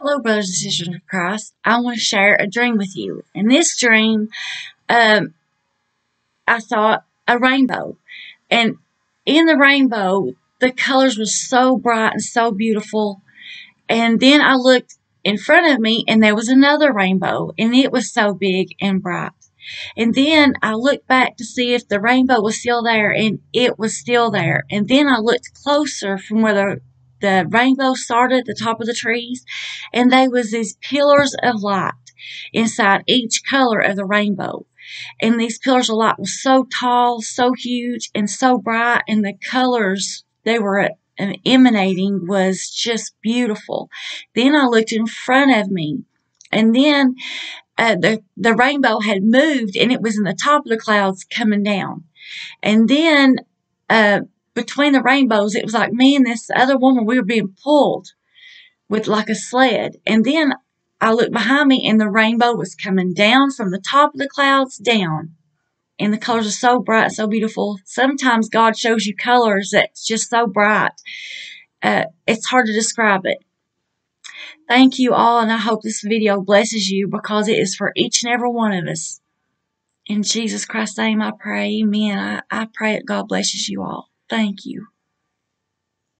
Hello, brothers and sisters of Christ. I want to share a dream with you. In this dream, um, I saw a rainbow, and in the rainbow, the colors were so bright and so beautiful. And then I looked in front of me, and there was another rainbow, and it was so big and bright. And then I looked back to see if the rainbow was still there, and it was still there. And then I looked closer from where the the rainbow started at the top of the trees, and they was these pillars of light inside each color of the rainbow. And these pillars of light were so tall, so huge, and so bright, and the colors they were emanating was just beautiful. Then I looked in front of me, and then uh, the the rainbow had moved, and it was in the top of the clouds coming down. And then uh, between the rainbows, it was like me and this other woman, we were being pulled with like a sled. And then I looked behind me and the rainbow was coming down from the top of the clouds down. And the colors are so bright, so beautiful. Sometimes God shows you colors that's just so bright. Uh, it's hard to describe it. Thank you all, and I hope this video blesses you because it is for each and every one of us. In Jesus Christ's name I pray, amen. I, I pray that God blesses you all. Thank you.